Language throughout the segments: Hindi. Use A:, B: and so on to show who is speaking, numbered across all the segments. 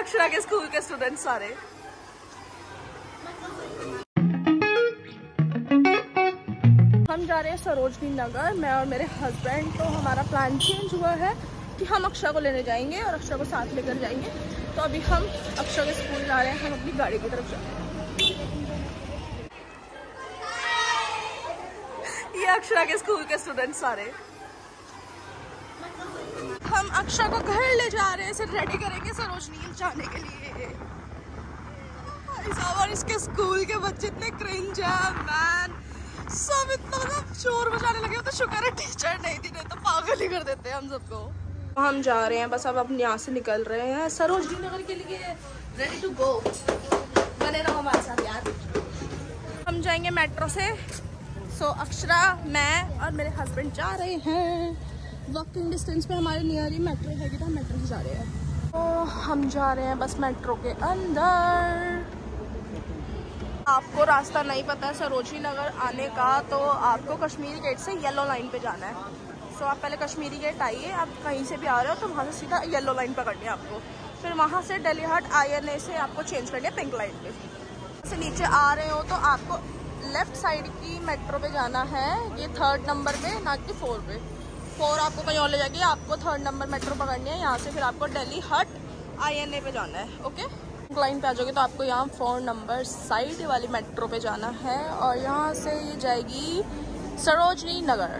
A: अक्षरा के स्कूल के स्टूडेंट सारे हम जा रहे हैं सरोजनी नगर, मैं और मेरे हस्बैंड तो हमारा प्लान चेंज हुआ है कि हम अक्षरा को लेने जाएँगे और अक्षरा को साथ लेकर जाएँगे। तो अभी हम अक्षरा के स्कूल जा रहे हैं, हम अपनी गाड़ी की तरफ़ जा रहे हैं। ये अक्षरा के स्कूल के स्टूडेंट सारे। हम अक्षरा को घर ले जा रहे हैं इसे रेडी करेंगे सरोजनी जाने के लिए। और इसके स्कूल के बच्चे इतने क्रिंज है मैन सब इतना मतलब शोर मचाने लगे तो शुक्र है टीचर नहीं थी, नहीं तो पागल ही कर देते हैं हम सबको। हम जा रहे हैं, बस अब अपने यहाँ से निकल रहे हैं। सरोजनी नगर के लिए रेडी टू गो बने रहो हमारे साथ यार। हम जाएँगे मेट्रो से। सो अक्षरा, मैं और मेरे हस्बैंड जा रहे हैं। वॉकिंग डिस्टेंस पे हमारे नियर ही मेट्रो है हम मेट्रो से जा रहे हैं। तो हम जा रहे हैं बस मेट्रो के अंदर। आपको रास्ता नहीं पता है सरोजी नगर आने का तो आपको कश्मीरी गेट से येलो लाइन पे जाना है। सो आप पहले कश्मीरी गेट आइए, आप कहीं से भी आ रहे हो तो वहाँ से सीधा येलो लाइन पकड़नी है आपको। फिर वहाँ से डेली हाट आईएनए से आपको चेंज करनी है पिंक लाइन पे। से नीचे आ रहे हो तो आपको लेफ़्ट साइड की मेट्रो पे जाना है, ये थर्ड नंबर पे, ना कि फोर पे। फोर आपको कहीं और ले जाएगी। आपको थर्ड नंबर मेट्रो पकड़नी है। यहाँ से फिर आपको दिल्ली हट आईएनए पे जाना है ओके लाइन पे आ जाओगे तो आपको यहाँ फोर नंबर साइड वाली मेट्रो पे जाना है और यहाँ से ये जाएगी सरोजनी नगर।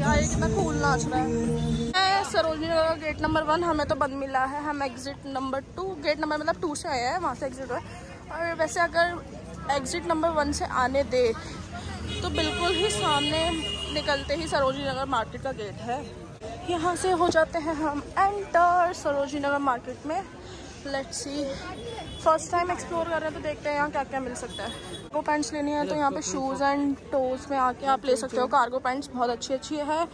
A: यार, ये कितना कूल नाच रहा है। Sarojini Nagar gate number one हमें तो बंद मिला है। हम exit number two gate number मतलब टू से आए हैं, वहाँ से एग्जिट हुआ है। और वैसे अगर एग्जिट नंबर वन से आने दे तो बिल्कुल ही सामने निकलते ही सरोजी नगर मार्केट का गेट है। यहाँ से हो जाते हैं हम एंटर सरोजी नगर मार्केट में। Let's see first time explore कर रहे हैं तो देखते हैं यहाँ क्या क्या मिल सकता है। कार्गो पैंट्स लेनी है तो यहाँ पे शूज़ एंड टोज में आके आप ले सकते हो। कार्गो पैंट्स बहुत अच्छी अच्छी है।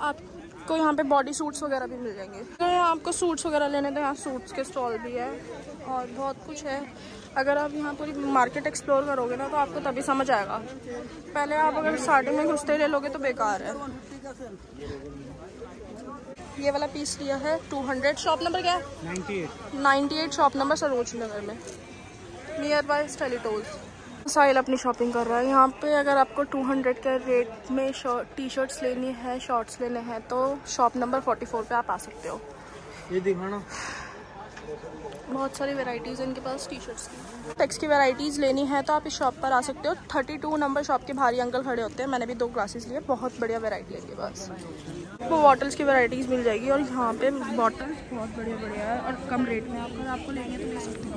A: आपको यहाँ पे बॉडी सूट्स वगैरह भी मिल जाएँगे। तो यहाँ आपको सूट्स वगैरह लेने तो यहाँ सूट्स के स्टॉल भी है। और बहुत कुछ है। अगर आप यहाँ पूरी मार्केट एक्सप्लोर करोगे ना तो आपको तभी समझ आएगा। पहले आप अगर स्टार्टिंग में घुसते ले लोगे तो बेकार है। ये वाला पीस लिया है 200 शॉप नंबर क्या है? 98 98 शॉप नंबर सरोज नगर में। नियर बाय स्टेलीटोज साहिल अपनी शॉपिंग कर रहा है। यहाँ पे अगर आपको 200 के रेट में टी शर्ट्स लेनी है शॉर्ट्स लेने हैं तो शॉप नंबर 44 पे आप आ सकते हो।
B: ये दिखाना।
A: बहुत सारी वेराइटीज़ हैं इनके पास टी शर्ट्स की। टेक्स की वेराइटीज़ लेनी है तो आप इस शॉप पर आ सकते हो। 32 नंबर शॉप के भारी अंकल खड़े होते हैं। मैंने भी दो ग्लासेस लिए। बहुत बढ़िया वेराइटी है इनके पास। वो बॉटल्स की वेराइटीज़ मिल जाएगी और यहाँ पे बॉटल्स बहुत बढ़िया बढ़िया है और कम रेट में अगर आपको लेंगे तो ले सकते हो।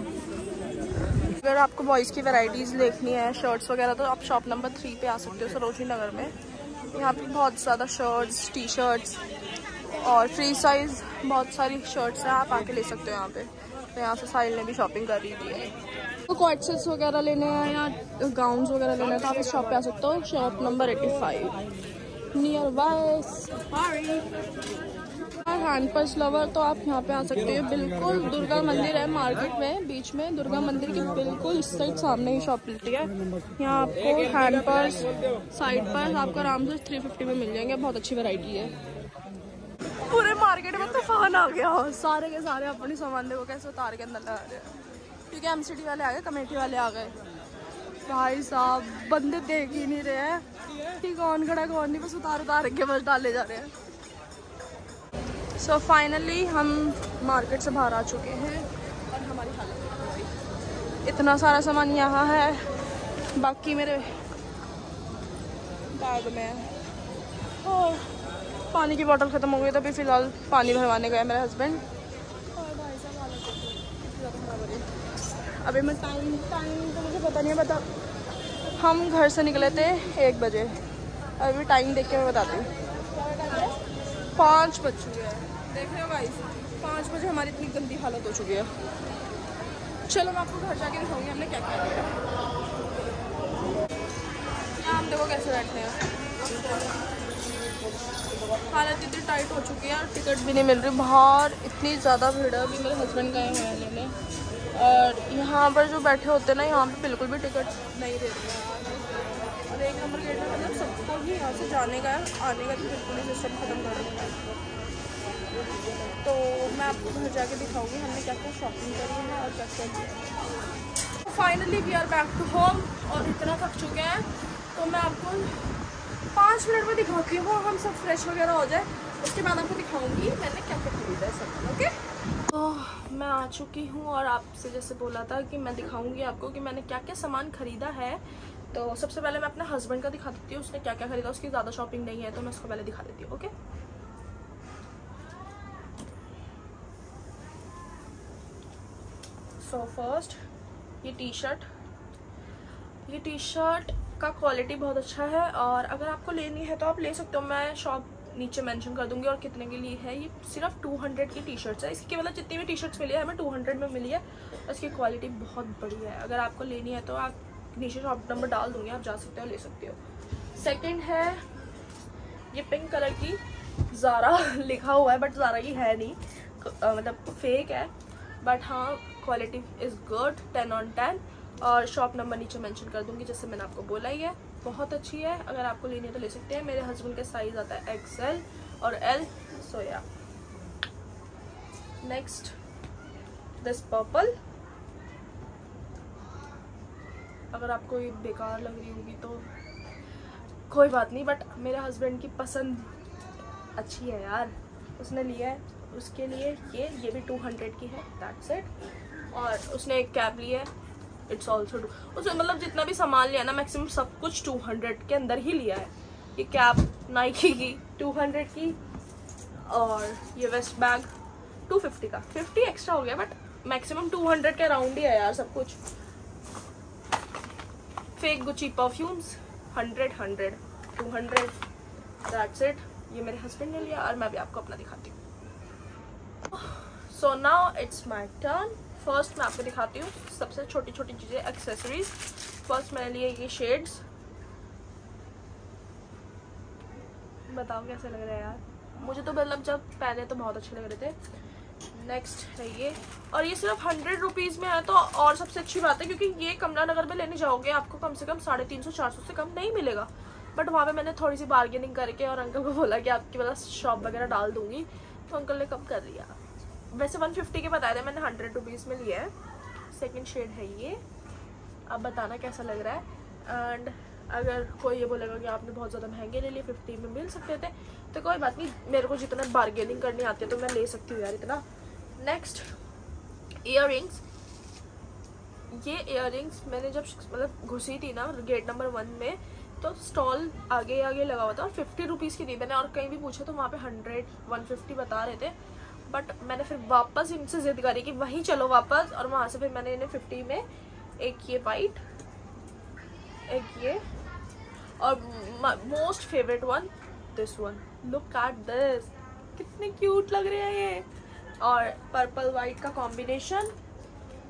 A: अगर आपको बॉयज़ की वेराइटीज़ देखनी है शर्ट्स वगैरह तो आप शॉप नंबर थ्री पे आ सकते हो सरोजनी नगर में। यहाँ पे बहुत ज़्यादा शर्ट्स टी शर्ट्स और फ्री साइज़ बहुत सारी शर्ट्स हैं, आप आके ले सकते हो यहाँ पे। तो यहाँ से साहिल ने भी शॉपिंग कर ली थी तो क्वाइट सेट्स वगैरह लेने हैं या गाउन्स वगैरह लेने हैं तो आप इस शॉप पे आ सकते हो shop number eighty five nearby hand purse lover तो आप यहाँ पे आ सकते हो, बिल्कुल दुर्गा मंदिर है मार्केट में बीच में, दुर्गा मंदिर के बिल्कुल इस साइड सामने ही शॉप मिलती है। यहाँ आपको हैंड पर्स साइड पर्स आपको आराम से थ्री फिफ्टी में मिल जाएँगे, बहुत अच्छी वैरायटी है। मार्केट में तूफ़ान आ गया। हो सारे के सारे अपनी सामान देखो कैसे उतार के अंदर लगा रहे हैं। क्योंकि एम वाले आ गए कमेटी वाले आ गए। भाई साहब बंदे देख ही नहीं रहे हैं कि कौन खड़ा कौन नहीं बस उतार उतार के बस डाले जा रहे हैं। सो so, फाइनली हम मार्केट से बाहर आ चुके हैं। और हमारी हालत इतना सारा सामान यहाँ है। बाकी मेरे बैग में और पानी की बोतल ख़त्म हो गई तो अभी फ़िलहाल पानी भरवाने गया मेरा हस्बैंड अभी मैं टाइम टाइम तो मुझे पता नहीं है, बता हम घर से निकले थे एक बजे। अभी टाइम देख के मैं बताती हूँ। पाँच बज चुके हैं। देख रहे हो भाई पाँच बजे हमारी इतनी गंदी हालत हो चुकी है। चलो मैं आपको घर जाके दिखाऊँगी, हमने क्या क्या। किया हम देखो कैसे बैठते हैं। हालत इतनी टाइट हो चुकी है और टिकट भी नहीं मिल रही। बाहर इतनी ज़्यादा भीड़ है, अभी मेरे हस्बैंड गए हुए हैं लेने। और यहाँ पर जो बैठे होते हैं ना, यहाँ पे बिल्कुल भी टिकट नहीं दे रहे हैं। और एक नंबर गेट में मतलब सबको ही यहाँ से जाने का है, आने का तो बिल्कुल ही सिस्टम ख़त्म कर तो मैं आपको घर जाके दिखाऊँगी, हमने क्या क्या शॉपिंग करी है और क्या क्या किया finally we are back to home और इतना थक चुके हैं तो मैं आपको पाँच मिनट में दिखाती हूँ हम सब फ्रेश वगैरह हो जाए, उसके बाद आपको दिखाऊँगी मैंने क्या क्या खरीदा है सब ओके तो मैं आ चुकी हूँ और आपसे जैसे बोला था कि मैं दिखाऊँगी आपको कि मैंने क्या क्या सामान ख़रीदा है। तो सबसे पहले मैं अपने हस्बैंड का दिखा देती हूँ, उसने क्या क्या खरीदा, उसकी ज़्यादा शॉपिंग नहीं है तो मैं उसको पहले दिखा देती हूँ ओके सो फ़र्स्ट ये टी शर्ट ये टी शर्ट का क्वालिटी बहुत अच्छा है और अगर आपको लेनी है तो आप ले सकते हो। मैं शॉप नीचे मेंशन कर दूँगी और कितने के लिए है। ये सिर्फ़ 200 की टी शर्ट्स है। इसकी मतलब जितनी भी टी शर्ट्स मिली है, हमें 200 में मिली है। इसकी क्वालिटी बहुत बढ़िया है। अगर आपको लेनी है तो आप नीचे शॉप नंबर डाल दूँगी, आप जा सकते हो, ले सकते हो। सेकेंड है, ये पिंक कलर की ज़ारा लिखा हुआ है बट ज़ारा की है नहीं। मतलब फेक है बट हाँ quality is good ten on ten और शॉप नंबर नीचे मेंशन कर दूँगी, जैसे मैंने आपको बोला ही है। बहुत अच्छी है, अगर आपको लेनी है तो ले सकते हैं। मेरे हस्बैंड का साइज़ आता है एक्सएल और L so yeah next this purple अगर आपको ये बेकार लग रही होगी तो कोई बात नहीं बट मेरे हस्बैंड की पसंद अच्छी है यार। उसने लिया है, उसके लिए ये ये भी 200 की है दैट्स इट और उसने एक कैब ली है इट्स ऑल्सो टू उसने मतलब जितना भी सामान लिया ना मैक्सिमम सब कुछ 200 के अंदर ही लिया है। ये कैब नाइकी की 200 की और ये वेस्ट बैग 250 का। 50 एक्स्ट्रा हो गया बट मैक्सिमम 200 के अराउंड ही है यार सब कुछ। Fake Gucci perfumes 100 100 200 that's it ये मेरे हस्बैंड ने लिया और मैं भी आपको अपना दिखाती हूँ। So now it's my turn first मैं आपको दिखाती हूँ सबसे छोटी छोटी चीज़ें एक्सेसरीज फ़र्स्ट मैंने लिए ये शेड्स बताओ कैसे लग रहे हैं यार? मुझे तो मतलब जब पहने तो बहुत अच्छे लग रहे थे। नेक्स्ट है ये। और ये सिर्फ़ हंड्रेड रुपीज़ में है तो और सबसे अच्छी बात है, क्योंकि ये कमला नगर में लेने जाओगे, आपको कम से कम साढ़े तीन सौ, चार सौ से कम नहीं मिलेगा। बट वहाँ पे मैंने थोड़ी सी बार्गेनिंग करके और अंकल को बोला कि आपकी मतलब शॉप वगैरह डाल दूँगी तो अंकल ने कम कर दिया। वैसे 150 के बताए थे मैंने हंड्रेड रुपीज़ में लिया है। सेकेंड शेड है ये। आप बताना कैसा लग रहा है। एंड अगर कोई ये बोलेगा कि आपने बहुत ज़्यादा महँगे ले लिए फिफ्टी में मिल सकते थे तो कोई बात नहीं, मेरे को जितना बार्गेनिंग करनी आती है तो मैं ले सकती हूँ यार इतना। नेक्स्ट इयर ये इयर मैंने जब मतलब घुसी थी ना गेट नंबर वन में तो स्टॉल आगे आगे लगा हुआ था और फिफ्टी रुपीज़ की थी मैंने। और कहीं भी पूछा तो वहाँ पे हंड्रेड वन फिफ्टी बता रहे थे। बट मैंने फिर वापस इनसे ज़िद करी कि वहीं चलो वापस, और वहाँ से फिर मैंने इन्हें फिफ्टी में एक ये वाइट एक ये, और most favourite one this one look at this कितने क्यूट लग रहे हैं ये. और पर्पल वाइट का कॉम्बिनेशन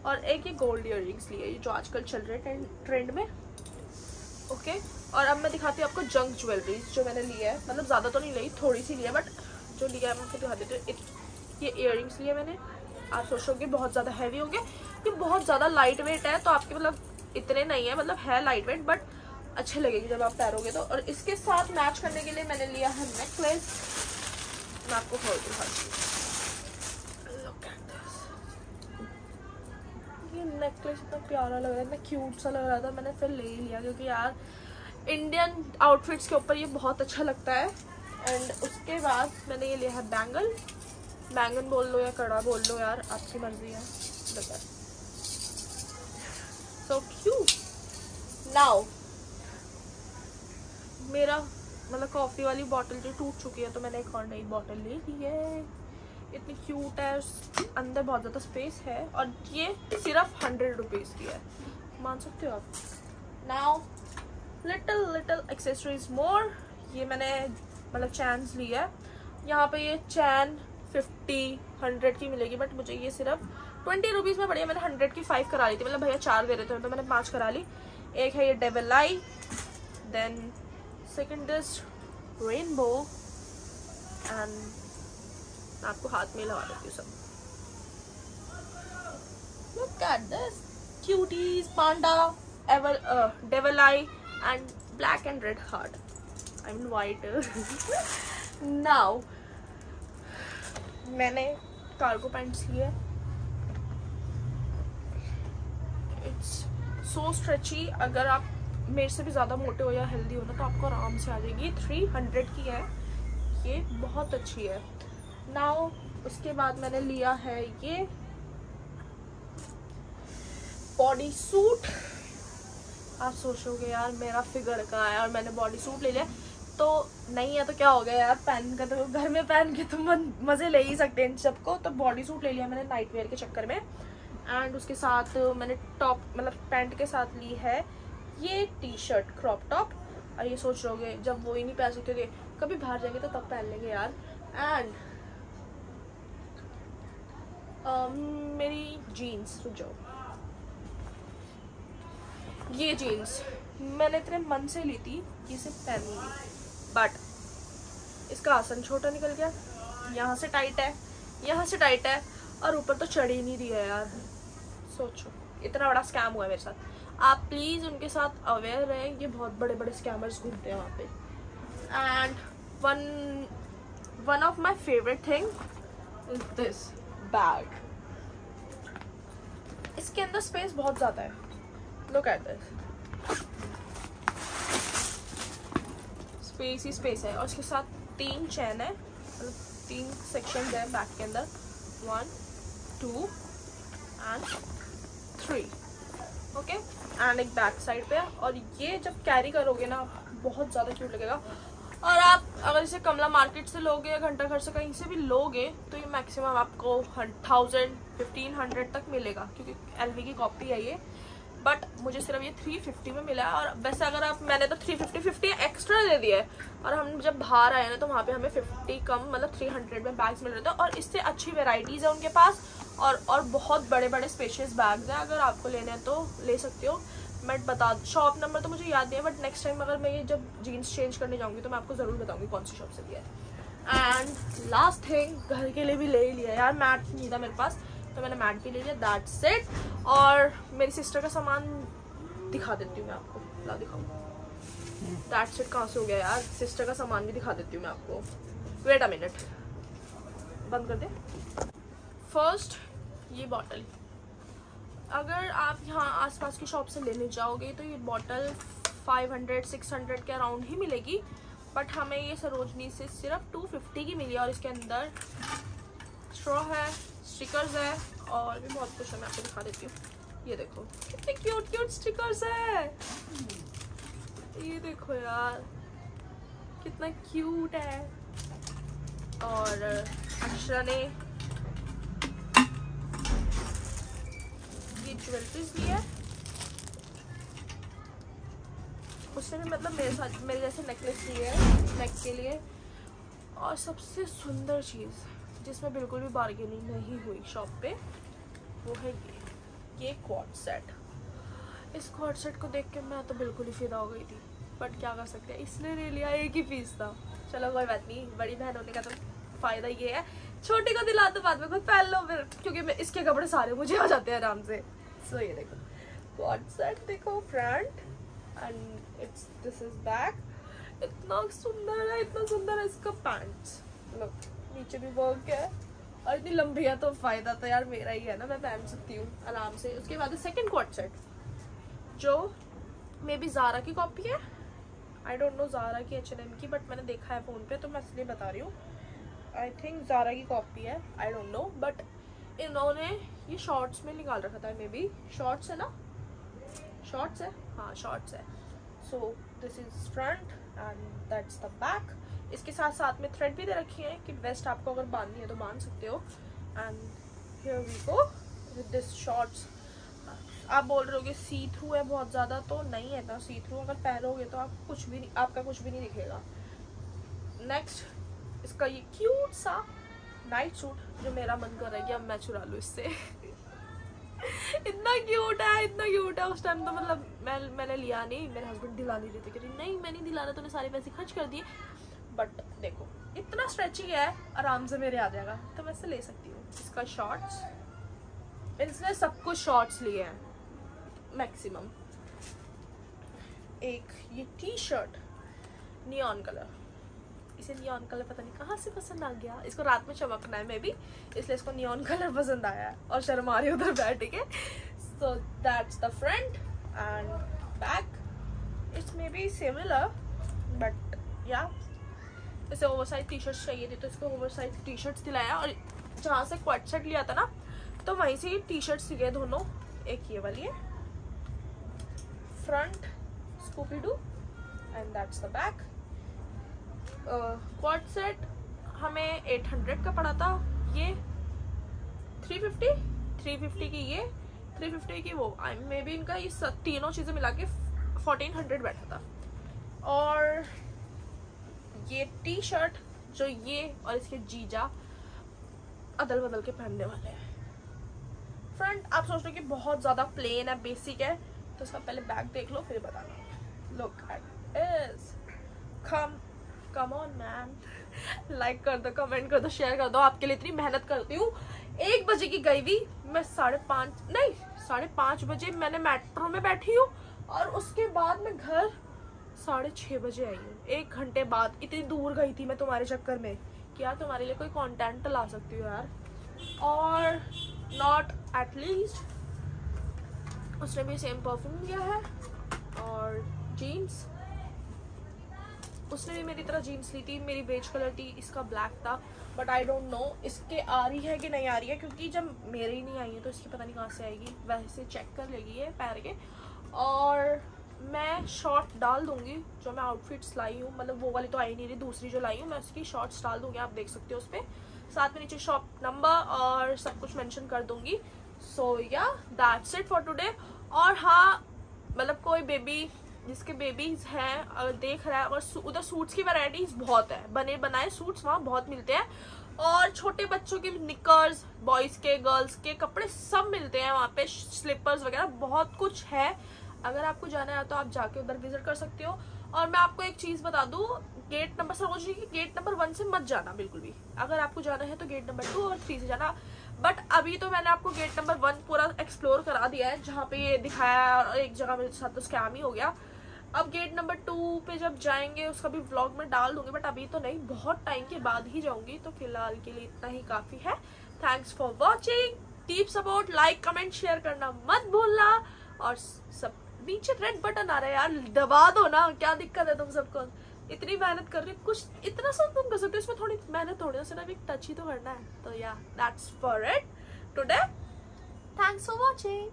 A: और एक ये गोल्ड इयर लिए जो आजकल चल रहे हैं ट्रेंड में. Okay okay? और अब मैं दिखाती हूँ आपको जंक ज्वेलरी जो मैंने लिया है. मतलब ज़्यादा तो नहीं ली, थोड़ी सी लिया बट जो लिया है, मैं आपको दिखा देती हूँ. ये इयर लिए मैंने। आप सोचोगे बहुत ज़्यादा हैवी होंगे। ये बहुत ज़्यादा लाइट वेट है तो आपके मतलब इतने नहीं है मतलब है लाइट वेट बट अच्छे लगेगी जब आप पैरोगे तो। और इसके साथ मैच करने के लिए मैंने लिया है नेकलेस मैं आपको खोल दिखाती ये नेकलेस इतना प्यारा लग रहा है, इतना क्यूट सा लग रहा था, मैंने फिर ले ही लिया, क्योंकि यार इंडियन आउटफिट्स के ऊपर ये बहुत अच्छा लगता है। एंड उसके बाद मैंने ये लिया है बैंगल बैंगन बोल लो या कड़ा बोल लो यार, आपकी मर्ज़ी है। सो क्यू नाउ मेरा मतलब कॉफ़ी वाली बॉटल जो टूट चुकी है तो मैंने एक और नई बॉटल ले। ली है इतनी क्यूट है अंदर बहुत ज़्यादा स्पेस है, और ये सिर्फ़ हंड्रेड रुपीज़ की है। मान सकते हो आप? Now little little accessories more ये मैंने मतलब चैन लिया है। यहाँ पे ये चैन फिफ्टी हंड्रेड की मिलेगी बट मुझे ये सिर्फ़ ट्वेंटी रुपीज़ में बढ़िया मैंने हंड्रेड की फाइव करा ली थी। मतलब भैया चार दे रहे थे तो मैंने पाँच करा ली। एक है ये devil I then second this rainbow and आपको हाथ में लगा देती हूँ सब। At this cuties, panda, ever uh, devil eye and black and red heart. I mean white now मैंने कार्गो पैंट्स लिए। इट्स सो स्ट्रेची अगर आप मेरे से भी ज़्यादा मोटे हो या हेल्दी हो ना तो आपको आराम से आ जाएगी। थ्री हंड्रेड की है। ये बहुत अच्छी है। नाउ उसके बाद मैंने लिया है ये बॉडी सूट आप सोचोगे, यार, मेरा फिगर का है? और मैंने बॉडी सूट ले लिया। तो नहीं है तो क्या हो गया यार पहन कर तो घर में पहन के तो मज़े ले ही सकते हैं इन सबको। तो बॉडी सूट ले लिया मैंने नाइट वेयर के चक्कर में। एंड उसके साथ मैंने टॉप मतलब पैंट के साथ ली है ये टी शर्ट क्रॉप टॉप और ये सोच रहोगे जब वो ही नहीं पहन सकते कभी बाहर जाएँगे तो तब पहन लेंगे यार। एंड um, मेरी जीन्स रुक जाओ ये जीन्स मैंने इतने मन से ली थी कि इसे पहनूँगी। बट इसका आसन छोटा निकल गया। यहाँ से टाइट है, यहाँ से टाइट है, और ऊपर तो चढ़ ही नहीं दिया यार। सोचो, इतना बड़ा स्कैम हुआ है मेरे साथ। आप प्लीज़ उनके साथ अवेयर रहें, ये बहुत बड़े बड़े स्कैमर्स घूमते हैं वहाँ पे। And one one of my favourite thing is this bag इसके अंदर स्पेस बहुत ज़्यादा है। लुक एट दिस स्पेस ही स्पेस है। और इसके साथ तीन चैन है। मतलब तीन सेक्शन है बैक के अंदर। One two and three okay and एक बैक साइड पे और ये जब कैरी करोगे ना, बहुत ज़्यादा क्यूट लगेगा। और आप अगर इसे कमला मार्केट से लोगे या घंटा घर से कहीं से भी लोगे तो ये मैक्सिमम आपको थाउज़ेंड फिफ्टीन हंड्रेड तक मिलेगा। क्योंकि एलवी की कॉपी है ये। बट मुझे सिर्फ़ ये 350 में मिला है और वैसे अगर आप, मैंने तो 350 50 एक्स्ट्रा दे दिया है। और हम जब बाहर आए ना तो वहाँ पे हमें 50 कम मतलब 300 में बैग्स मिल रहे थे और इससे अच्छी वेराइटीज़ है उनके पास और और बहुत बड़े बड़े स्पेशियस बैग्स हैं। अगर आपको लेने हैं तो ले सकते हो। मैं बता शॉप नंबर तो मुझे याद नहीं है बट नेक्स्ट टाइम अगर मैं ये जब जीन्स चेंज करने जाऊँगी तो मैं आपको ज़रूर बताऊँगी कौन सी शॉप से लिया है। एंड लास्ट थिंग घर के लिए भी ले ही लिया यार मैट नहीं था मेरे पास। तो मैंने मैट भी ले लिया दैट सेट और मेरी सिस्टर का सामान दिखा देती हूँ मैं आपको। ला दिखाऊँ दैट सेट कहाँ से हो गया यार? सिस्टर का सामान भी दिखा देती हूँ मैं आपको। वेट अ मिनट बंद कर दे। फ़र्स्ट ये बॉटल अगर आप यहाँ आसपास की शॉप से लेने जाओगे तो ये बॉटल 500 600 के अराउंड ही मिलेगी। बट हमें ये सरोजनी से सिर्फ़ 250 की मिली और इसके अंदर स्ट्रॉ है स्टिकर्स है, और भी बहुत कुछ है, मैं आपको दिखा देती हूँ। ये देखो, कितने क्यूट क्यूट स्टिकर्स है। ये देखो यार, कितना क्यूट है। और, अक्षरा ने ये ज्वेलरीज ली है। उसने भी मतलब मेरे साथ, मेरे जैसे नेकलेस लिए है नेक के लिए। और सबसे सुंदर चीज़। जिसमें बिल्कुल भी बार्गेनिंग नहीं हुई शॉप पे, वो है ये ये क्वाड सेट इस क्वाड सेट को देख के मैं तो बिल्कुल ही फिदा हो गई थी बट क्या कर सकते हैं? इसने ले लिया एक ही पीस था. चलो, कोई बात नहीं, बड़ी बहन होने का तो फ़ायदा ये है. छोटी को दिला तो बाद में, खुद पहन लो फिर, क्योंकि मैं इसके कपड़े सारे मुझे आ जाते हैं आराम से. सो ये देखो क्वाड सेट देखो front and it's this is back इतना सुंदर है, इतना सुंदर है इसका पैंट्स लुक नीचे भी वर्क है। और इतनी लंबी है तो फ़ायदा तो यार मेरा ही है ना, मैं पहन सकती हूँ आराम से। उसके बाद सेकेंड क्वाड सेट जो मे बी ज़ारा की कॉपी है। आई डोंट नो ज़ारा की एचएनएम की बट मैंने देखा है फ़ोन पे तो मैं इसलिए बता रही हूँ। आई थिंक ज़ारा की कॉपी है आई डोंट नो बट इन्होंने ये शॉर्ट्स में निकाल रखा था मे बी शॉर्ट्स है ना? शॉर्ट्स है? हाँ शॉर्ट्स है। So this is front and that's the back इसके साथ साथ में थ्रेड भी दे रखी है कि वेस्ट आपको अगर बांधनी है तो बाँध सकते हो। And here we go with this shorts आप बोल रहे हो कि सी थ्रू है बहुत ज़्यादा तो नहीं है ना सी थ्रू अगर पहनोगे तो आप कुछ भी नहीं, आपका कुछ भी नहीं दिखेगा। नेक्स्ट इसका ये क्यूट सा नाइट सूट जो मेरा मन कर रहा है कि अब मैं चुरा लूँ इससे। इतना क्यूट है, इतना क्यूट है। उस टाइम तो मतलब मैं मैंने लिया नहीं, मेरे हस्बैंड दिला नहीं थे नहीं, मैं नहीं दिला रहा तूने सारे पैसे खर्च कर दिए। बट देखो, इतना स्ट्रेचिंग है, आराम से मेरे आ जाएगा तो मैं इसे ले सकती हूँ। इसका शॉर्ट्स इसने सब कुछ शॉर्ट्स लिए हैं मैक्सिमम एक, ये टी शर्ट नियॉन कलर इसे नियॉन कलर पता नहीं कहाँ से पसंद आ गया। इसको रात में चमकना है मे बी इसलिए इसको नियॉन कलर पसंद आया है और शर्मा रही उधर बैठ के। So that's the front and back it's may be similar but या इसे ओवर साइज़ टी शर्ट्स चाहिए थी तो इसको ओवर साइज़ टी शर्ट्स दिलाया और जहाँ से क्वाट सेट लिया था ना तो वहीं से टी शर्ट्स लिए दोनों। एक ये वाली है। Front Scooby Doo and that's the back quad set हमें 800 का पड़ा था। ये 350 350 की ये 350 की वो। आई मे बी इनका ये तीनों चीज़ें मिला के 1400 बैठा था। और ये टी शर्ट जो ये और इसके जीजा अदल बदल के पहनने वाले हैं। फ्रंट आप सोच रहे कि बहुत ज़्यादा प्लेन है बेसिक है तो इसका पहले बैक देख लो, फिर बताना। Look at is come come on man like कर दो कमेंट कर दो शेयर कर दो। आपके लिए इतनी मेहनत करती हूँ। एक बजे की गई हुई, मैं साढ़े पाँच, नहीं, साढ़े पाँच बजे मैंने मेट्रो में बैठी हूँ और उसके बाद मैं घर साढ़े छः बजे आई हूँ। एक घंटे बाद, इतनी दूर गई थी मैं तुम्हारे चक्कर में कि यार तुम्हारे लिए कोई कंटेंट ला सकती हूँ यार। और नॉट एटलीस्ट उसने भी सेम परफ्यूम लिया है और जीन्स उसने भी मेरी तरह जीन्स ली थी, मेरी बेज कलर थी इसका ब्लैक था बट आई डोंट नो इसके आ रही है कि नहीं आ रही है, क्योंकि जब मेरी नहीं आई है तो इसकी पता नहीं कहाँ से आएगी, वैसे चेक कर लेगी ये पैर के, और मैं शॉर्ट डाल दूँगी, जो मैं आउटफिट्स लाई हूँ मतलब वो वाली तो आई नहीं रही, दूसरी जो लाई हूँ, मैं उसकी शॉर्ट्स डाल दूँगी, आप देख सकते हो उस पर साथ में नीचे शॉप नंबर और सब कुछ मेंशन कर दूँगी। सो या दैट्स इट फॉर टुडे और हाँ मतलब कोई बेबी जिसके बेबीज हैं देख रहा है और उधर सूट्स की वैरायटीज बहुत है। बने, बनाए सूट्स वहाँ बहुत मिलते हैं। और छोटे बच्चों के निकर्स बॉयज़ के गर्ल्स के कपड़े सब मिलते हैं वहाँ पे। स्लीपर्स वगैरह बहुत कुछ है। अगर आपको जाना है तो आप जाके उधर विज़िट कर सकते हो। और मैं आपको एक चीज़ बता दूँ गेट नंबर समझ रही गेट नंबर वन से मत जाना बिल्कुल भी। अगर आपको जाना है तो गेट नंबर टू और थ्री से जाना। बट अभी तो मैंने आपको गेट नंबर वन पूरा एक्सप्लोर करा दिया है, जहाँ पे ये दिखाया और एक जगह मेरे साथ तो स्कैम ही हो गया। अब गेट नंबर टू पे जब जाएँगे, उसका भी व्लॉग में डाल दूँगी बट अभी तो नहीं, बहुत टाइम के बाद ही जाऊँगी तो फ़िलहाल के लिए इतना ही काफ़ी है। Thanks for watching keep support like comment share करना मत भूलना। और सब नीचे रेड बटन आ रहा है यार, दबा दो ना, क्या दिक्कत है तुम सबको? इतनी मेहनत कर रही कुछ इतना सब तुम कर सकते हो, इसमें थोड़ी मेहनत थोड़ी सिर्फ़ एक टच ही तो करना है। तो या that's for it today thanks for watching